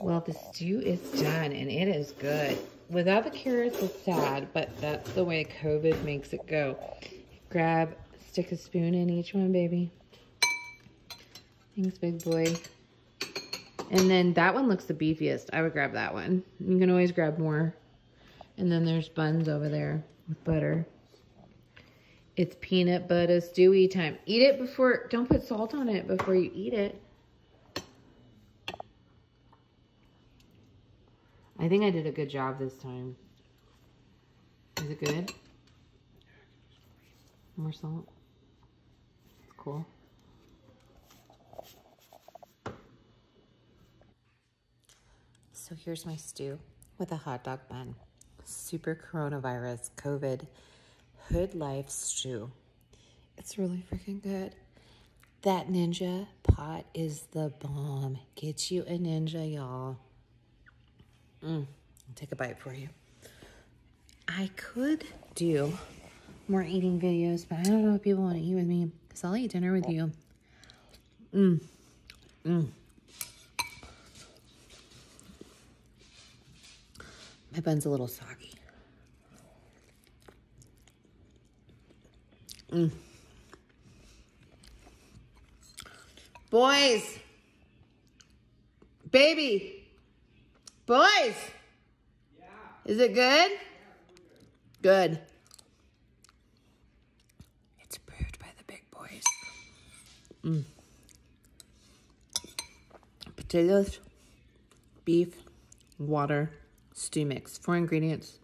Well, the stew is done and it is good. Without the carrots, it's sad, but that's the way COVID makes it go. Grab, stick a spoon in each one, baby. Thanks, big boy. And then that one looks the beefiest. I would grab that one. You can always grab more. And then there's buns over there with butter. It's peanut butter stewy time. Eat it before, don't put salt on it before you eat it. I think I did a good job this time. Is it good? More salt. Cool. So here's my stew with a hot dog bun. Super coronavirus COVID hood life stew. It's really freaking good. That ninja pot is the bomb. Get you a ninja, y'all. Mm, take a bite for you. I could do more eating videos, but I don't know if people want to eat with me because I'll eat dinner with you. Mmm. Mmm. My bun's a little soggy. Mmm. Boys. Baby. Boys. Yeah. Is it good? Good. It's approved by the big boys. Mm. Potatoes, beef, water, stew mix. Four ingredients.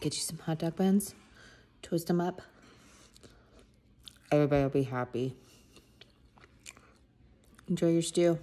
Get you some hot dog buns. Twist them up. Everybody will be happy. Enjoy your stew.